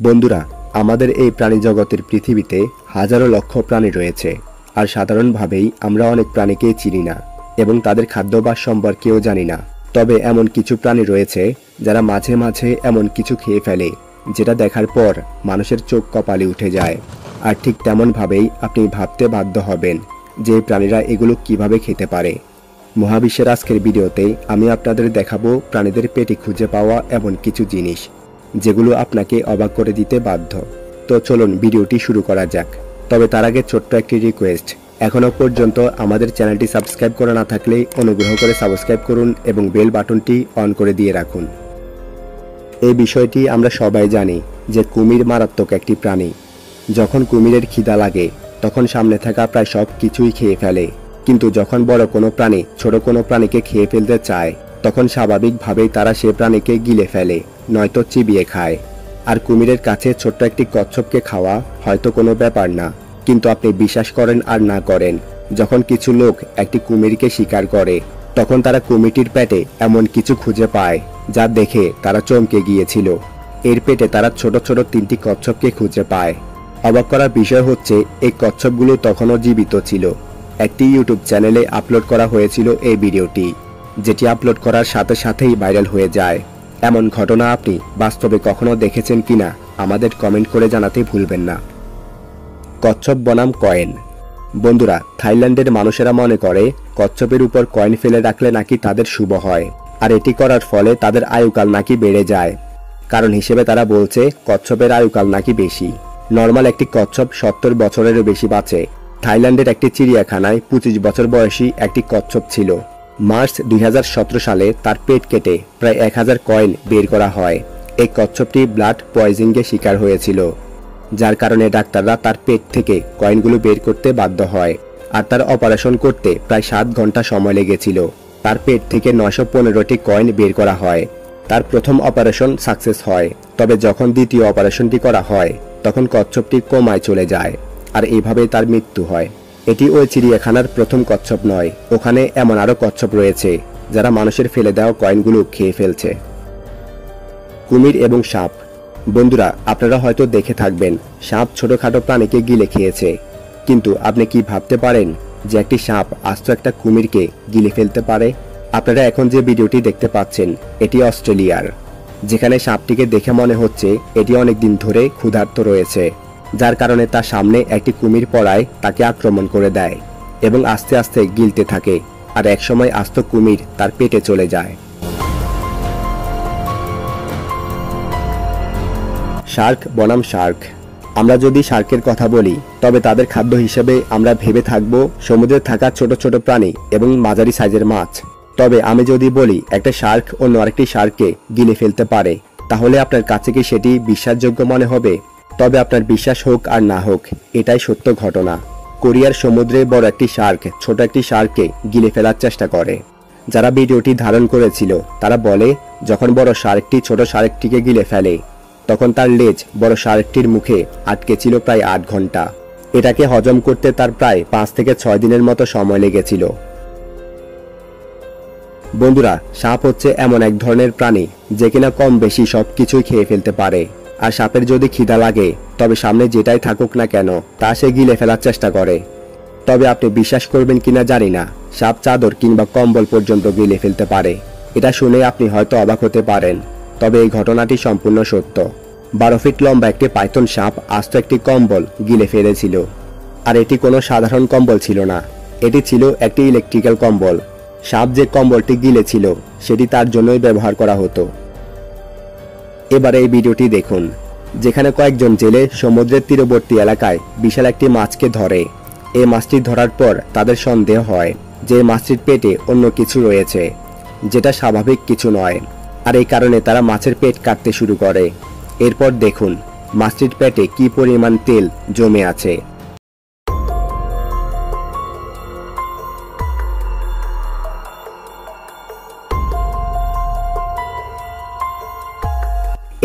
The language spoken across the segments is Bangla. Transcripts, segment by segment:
বন্ধুরা, আমাদের এই প্রাণী জগতের পৃথিবীতে হাজারো লক্ষ প্রাণী রয়েছে, আর সাধারণভাবেই আমরা অনেক প্রাণীকেই চিনি না এবং তাদের খাদ্যাভ্যাস সম্পর্কেও জানি না। তবে এমন কিছু প্রাণী রয়েছে যারা মাঝে মাঝে এমন কিছু খেয়ে ফেলে, যেটা দেখার পর মানুষের চোখ কপালে উঠে যায়। আর ঠিক তেমনভাবেই আপনি ভাবতে বাধ্য হবেন যে প্রাণীরা এগুলো কীভাবে খেতে পারে। মহাবিশ্বের আজকের ভিডিওতে আমি আপনাদের দেখাবো প্রাণীদের পেটে খুঁজে পাওয়া এমন কিছু জিনিস যেগুলো আপনাকে অবাক করে দিতে বাধ্য। তো চলুন, ভিডিওটি শুরু করা যাক। তবে তার আগে ছোট্ট একটি রিকোয়েস্ট এখনও পর্যন্ত আমাদের চ্যানেলটি সাবস্ক্রাইব করা না থাকলে অনুগ্রহ করে সাবস্ক্রাইব করুন এবং বেল বাটনটি অন করে দিয়ে রাখুন। এই বিষয়টি আমরা সবাই জানি যে কুমির মারাত্মক একটি প্রাণী। যখন কুমিরের খিদা লাগে, তখন সামনে থাকা প্রায় সব কিছুই খেয়ে ফেলে। কিন্তু যখন বড় কোনো প্রাণী ছোট কোনো প্রাণীকে খেয়ে ফেলতে চায়, তখন স্বাভাবিকভাবেই তারা সে প্রাণীকে গিলে ফেলে। নয়তো চিবিয়ে খায়। আর কুমিরের কাছে ছোট্ট একটি কচ্ছপকে খাওয়া হয়তো কোনো ব্যাপার না। কিন্তু আপনি বিশ্বাস করেন আর না করেন, যখন কিছু লোক একটি কুমিরকে শিকার করে, তখন তারা কুমিরটির পেটে এমন কিছু খুঁজে পায়, যা দেখে তারা চমকে গিয়েছিল। এর পেটে তারা ছোট ছোট তিনটি কচ্ছপকে খুঁজে পায়। অবাক করার বিষয় হচ্ছে, এই কচ্ছপগুলো তখনও জীবিত ছিল। একটি ইউটিউব চ্যানেলে আপলোড করা হয়েছিল এই ভিডিওটি, যেটি আপলোড করার সাথে সাথেই ভাইরাল হয়ে যায়। এমন ঘটনা আপনি বাস্তবে কখনো দেখেছেন কিনা, আমাদের কমেন্ট করে জানাতে ভুলবেন না। কচ্ছপ বনাম কয়েন। বন্ধুরা, থাইল্যান্ডের মানুষেরা মনে করে, কচ্ছপের উপর কয়েন ফেলে রাখলে নাকি তাদের শুভ হয়, আর এটি করার ফলে তাদের আয়ুকাল নাকি বেড়ে যায়। কারণ হিসেবে তারা বলছে, কচ্ছপের আয়ুকাল নাকি বেশি। নর্মাল একটি কচ্ছপ সত্তর বছরেরও বেশি বাঁচে। থাইল্যান্ডের একটি চিড়িয়াখানায় পঁচিশ বছর বয়সী একটি কচ্ছপ ছিল। মার্চ দুই হাজার সতেরো সালে তার পেট কেটে প্রায় এক হাজার কয়েন বের করা হয়। এই কচ্ছপটি ব্লাড পয়জিংয়ে শিকার হয়েছিল, যার কারণে ডাক্তাররা তার পেট থেকে কয়েনগুলো বের করতে বাধ্য হয় আর তার অপারেশন করতে প্রায় সাত ঘণ্টা সময় লেগেছিল। তার পেট থেকে নয়শো পনেরোটি কয়েন বের করা হয়। তার প্রথম অপারেশন সাকসেস হয়, তবে যখন দ্বিতীয় অপারেশনটি করা হয়, তখন কচ্ছপটি কোমায় চলে যায় আর এভাবে তার মৃত্যু হয়। এটি ওই চিড়িয়াখানার প্রথম কচ্ছপ নয়, ওখানে এমন আরও কচ্ছপ রয়েছে, যারা মানুষের ফেলে দেওয়া কয়েনগুলো খেয়ে ফেলছে। কুমির এবং সাপ। বন্ধুরা, আপনারা হয়তো দেখে থাকবেন, সাপ ছোটখাটো প্রাণীকে গিলে খেয়েছে। কিন্তু আপনি কি ভাবতে পারেন যে একটি সাপ আস্ত একটা কুমিরকে গিলে ফেলতে পারে? আপনারা এখন যে ভিডিওটি দেখতে পাচ্ছেন, এটি অস্ট্রেলিয়ার। যেখানে সাপটিকে দেখে মনে হচ্ছে এটি অনেকদিন ধরে ক্ষুধার্ত রয়েছে। যার কারণে তার সামনে একটি কুমির পড়ায় তাকে আক্রমণ করে দেয় এবং আস্তে আস্তে গিলতে থাকে আর একসময় আস্ত কুমির তার পেটে চলে যায়। শার্ক, বনাম শার্ক, আমরা যদি শার্কের কথা বলি, তবে তাদের খাদ্য হিসেবে আমরা ভেবে থাকব সমুদ্রে থাকা ছোট ছোট প্রাণী এবং মাঝারি সাইজের মাছ। তবে আমি যদি বলি, একটা শার্ক অন্য আরেকটি শার্ককে গিলে ফেলতে পারে, তাহলে আপনার কাছে কি সেটি বিশ্বাসযোগ্য মনে হবে? তবে আপনার বিশ্বাস হোক আর না হোক, এটাই সত্য ঘটনা। কোরিয়ার সমুদ্রে বড় একটি শার্ক, ছোট একটি শার্ককে গিলে ফেলার চেষ্টা করে। যারা ভিডিওটি ধারণ করেছিল, তারা বলে, যখন বড় শার্কটি ছোট শার্কটিকে গিলে ফেলে, তখন তার লেজ বড় শার্কটির মুখে আটকে ছিল প্রায় আট ঘণ্টা। এটাকে হজম করতে তার প্রায় পাঁচ থেকে ছয় দিনের মতো সময় লেগেছিল। বন্ধুরা, সাপ হচ্ছে এমন এক ধরনের প্রাণী, যে কিনা কম বেশি সব কিছুই খেয়ে ফেলতে পারে। আর সাপের যদি খিদা লাগে, তবে সামনে যেটাই থাকুক না কেন, তা সে গিলে ফেলার চেষ্টা করে। তবে আপনি বিশ্বাস করবেন কিনা জানি না, সাপ চাদর কিংবা কম্বল পর্যন্ত গিলে ফেলতে পারে। এটা শুনে আপনি হয়তো অবাক হতে পারেন, তবে এই ঘটনাটি সম্পূর্ণ সত্য। বারো ফিট লম্বা একটি পাইথন সাপ আস্ত একটি কম্বল গিলে ফেলেছিল। আর এটি কোনো সাধারণ কম্বল ছিল না, এটি ছিল একটি ইলেকট্রিক্যাল কম্বল। সাপ যে কম্বলটি গিলেছিল, সেটি তার জন্যই ব্যবহার করা হতো। এবার এই ভিডিওটি দেখুন, যেখানে কয়েকজন জেলে সমুদ্রের তীরবর্তী এলাকায় বিশাল একটি মাছকে ধরে। এই মাছটি ধরার পর তাদের সন্দেহ হয় যে মাছটির পেটে অন্য কিছু রয়েছে, যেটা স্বাভাবিক কিছু নয়, আর এই কারণে তারা মাছের পেট কাটতে শুরু করে। এরপর দেখুন, মাছটির পেটে কি পরিমাণ তেল জমে আছে।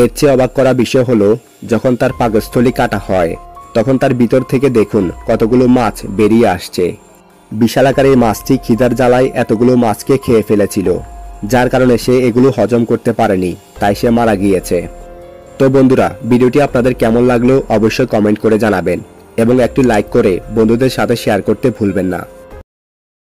এর চেয়ে অবাক করা বিষয় হলো, যখন তার পাকস্থলী কাটা হয়, তখন তার ভিতর থেকে দেখুন কতগুলো মাছ বেরিয়ে আসছে। বিশাল আকারের মাছটি খিদার জ্বালায় এতগুলো মাছকে খেয়ে ফেলেছিল, যার কারণে সে এগুলো হজম করতে পারেনি, তাই সে মারা গিয়েছে। তো বন্ধুরা, ভিডিওটি আপনাদের কেমন লাগল অবশ্যই কমেন্ট করে জানাবেন, এবং একটি লাইক করে বন্ধুদের সাথে শেয়ার করতে ভুলবেন না।